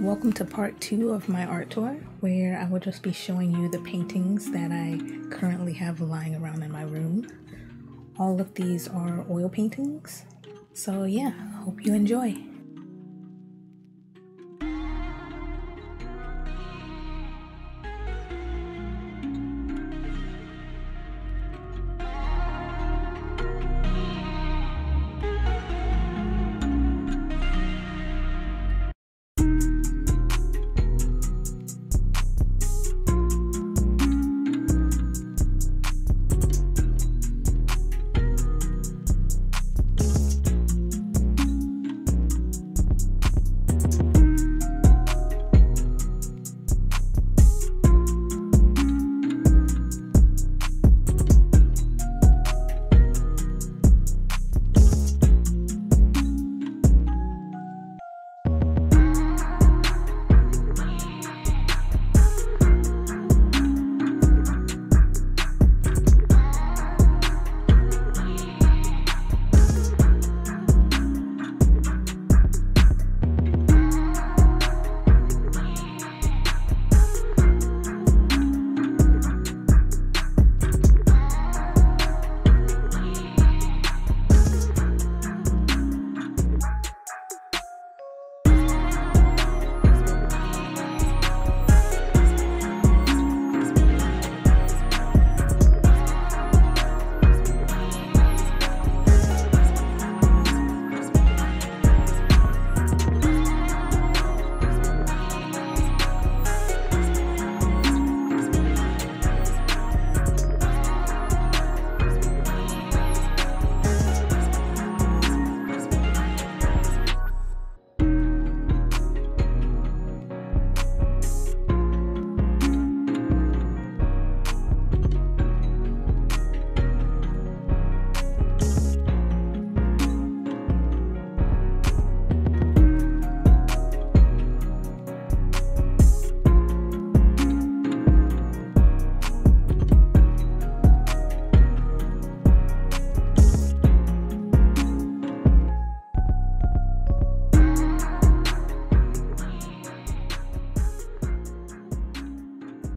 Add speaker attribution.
Speaker 1: Welcome to part two of my art tour, where I will just be showing you the paintings that I currently have lying around in my room. All of these are oil paintings, so yeah, hope you enjoy.